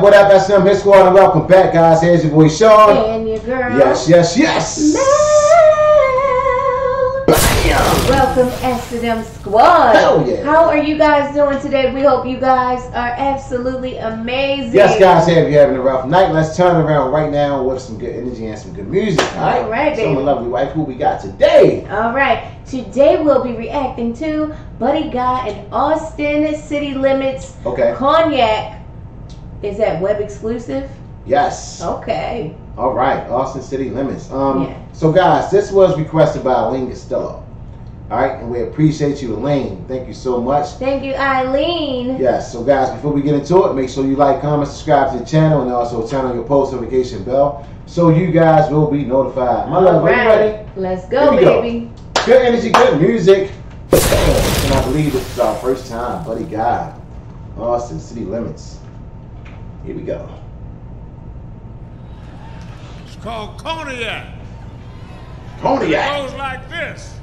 What up, SM Hit Squad, and welcome back, guys. Here's your boy Shawn. And your girl. Yes, yes, yes. Mel. Welcome, S&M Squad. Hell yeah. How are you guys doing today? We hope you guys are absolutely amazing. Yes, guys, if you're having a rough night, let's turn around right now with some good energy and some good music. All right, All right, So, my lovely wife, who we got today? All right. Today we'll be reacting to Buddy Guy and Austin City Limits Okay. Cognac. Is that web exclusive? Yes. Okay. All right, Austin City Limits. Um, Yeah. so guys, this was requested by Elaine Costello. All right, and we appreciate you, Elaine. Thank you so much. Thank you, Eileen. Yes. So guys, before we get into it, make sure you like, comment, subscribe to the channel, and also turn on your post notification bell so you guys will be notified. My love, All are you ready? Let's go, we go. baby. Good energy, good music. And I believe this is our first time, Buddy Guy, Austin City Limits. Here we go. It's called cognac. It Cognac. goes like this.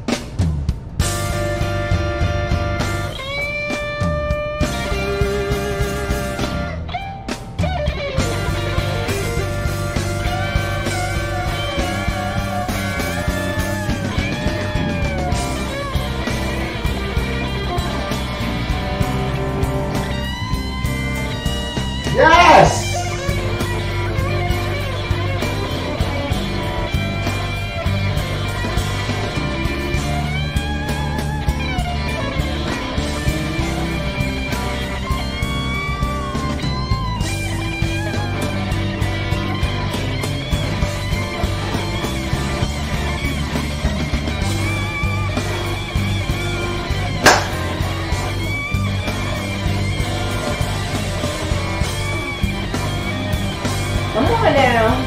On now.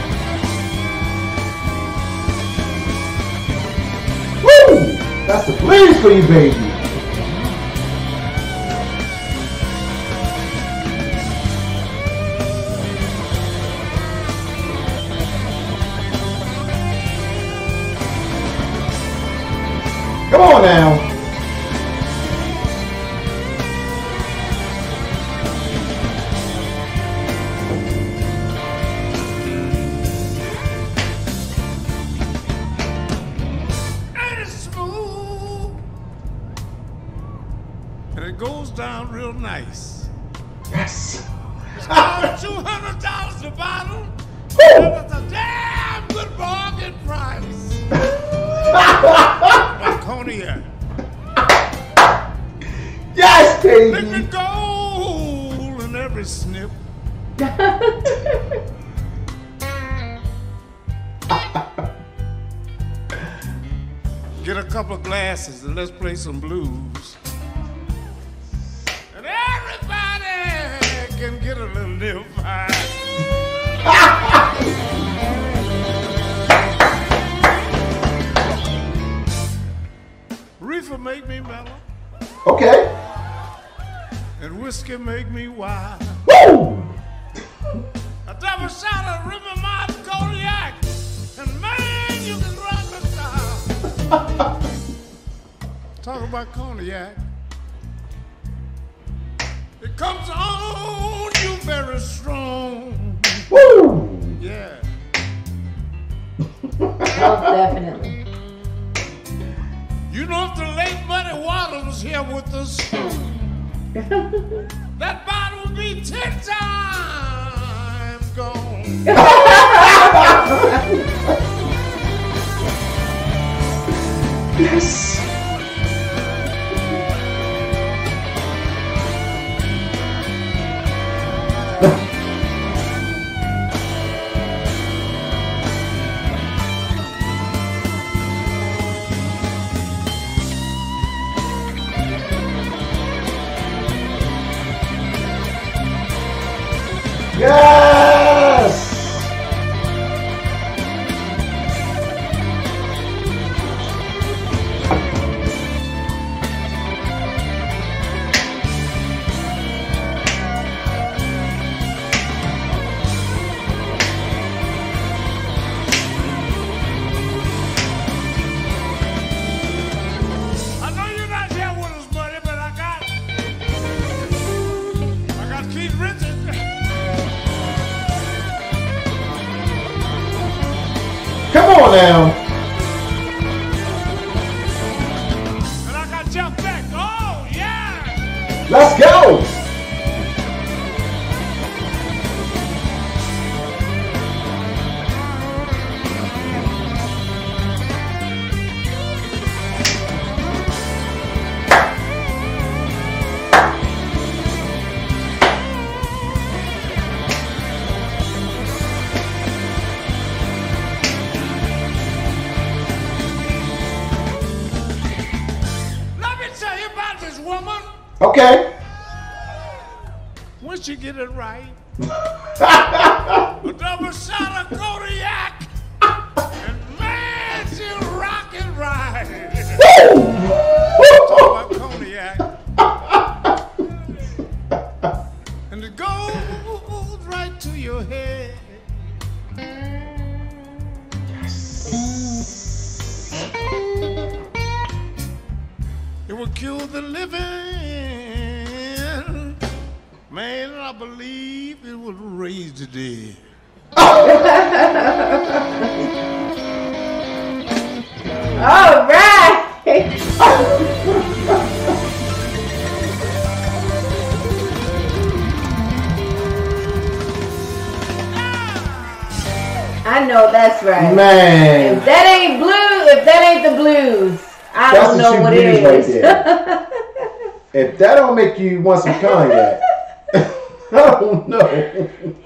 Woo! That's the please for you, baby. Come on now. It goes down real nice. Yes. It's called $200 a bottle. It's a damn good bargain price. On cognac. Uh, yes, baby. gold in every snip. Get a couple of glasses and let's play some blues. Get a little nip high. Reefer make me mellow, Okay. and whiskey make me wild. Woo! A double shot of river malt cognac, and man, you can rock the style. Talk about cognac. It comes on you very strong. Woo! Yeah. Oh, definitely. You know if the late Muddy Water was here with us, that bottle would be ten times gone. Yes. Yes! Now. When she get it right, a double shot of cognac, and man, she rock and ride. Talk about cognac, and it goes right to your head. It will kill the living. Man, I believe it was raised the dead. All right. I know that's right. Man. If that ain't blue, if that ain't the blues, I That's don't know true what blues it right there. If that don't make you want some cognac, I don't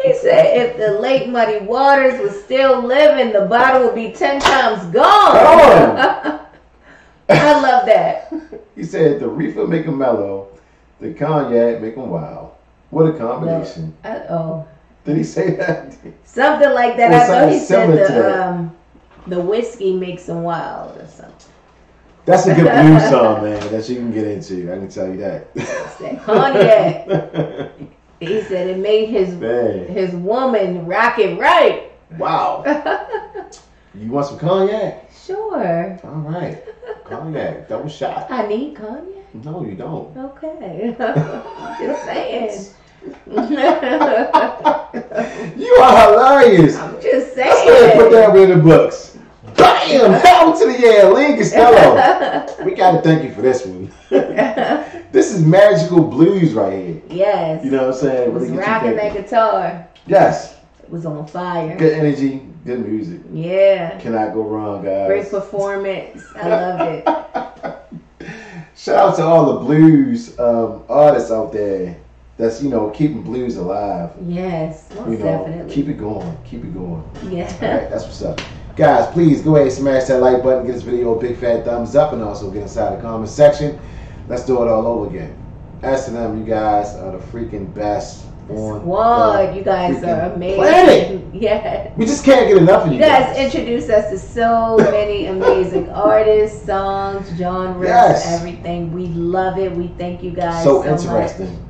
he said if the Lake Muddy Waters was still living, the bottle would be ten times gone. Gone. I love that. He said the reefer make 'em mellow, the cognac make 'em wild. What a combination. Uh oh. Did he say that? Something like that. Or I thought he said the um, the whiskey makes them wild or something. That's a good blues song, man, that you can get into. I can tell you that. It's that cognac. He said it made his his woman rock it right. Wow. You want some cognac? Sure. All right. Cognac, double shot. I need cognac. No, you don't. Okay. Just saying. You are hilarious. I'm just Let's ahead and put that in the books. Bam! To the yeah, Lee Costello. We gotta thank you for this one. this is magical blues right here. yes. You know what I'm saying? it was Really rocking that guitar. Yes. It was on fire. Good energy, good music. Yeah. Cannot go wrong, guys. Great performance. I loved it. Shout out to all the blues um, artists out there that's, you know, keeping blues alive. Yes, most You know, definitely. keep it going. Keep it going. yeah. Alright, that's what's up. Guys, please go ahead and smash that like button, give this video a big fat thumbs up, and also get inside the comment section. Let's do it all over again. S and M, you guys are the freaking best Squad, you guys are amazing. planet. Yeah. We just can't get enough of you, You guys introduce us to so many amazing artists, songs, genres, Yes. everything. We love it. We thank you guys so so, interesting.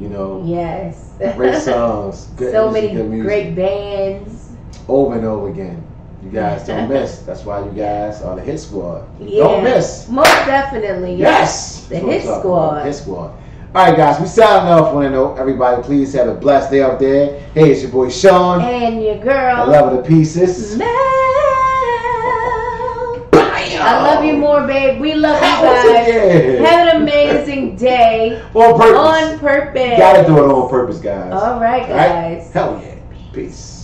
You know. Yes. great songs, good so energy, many good music, great bands. over and over again. You guys don't miss. That's why you guys are the hit squad. Yeah. Don't miss. Most definitely. Yes. The That's what I'm Hit Squad. Hit squad. All right, guys. We signing off. Want to know everybody? Please have a blessed day out there. Hey, it's your boy Shawn. And your girl. I love to pieces. Mel. I love you more, babe. We love you guys. Have an amazing day On purpose. on purpose. Gotta do it on purpose, guys. All right, All right? guys. Hell yeah. Peace.